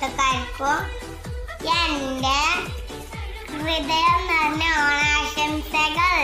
കൂട്ടുകാർക്കും എന്റെ ഹൃദയം നിറഞ്ഞ ഓണാശംസകൾ.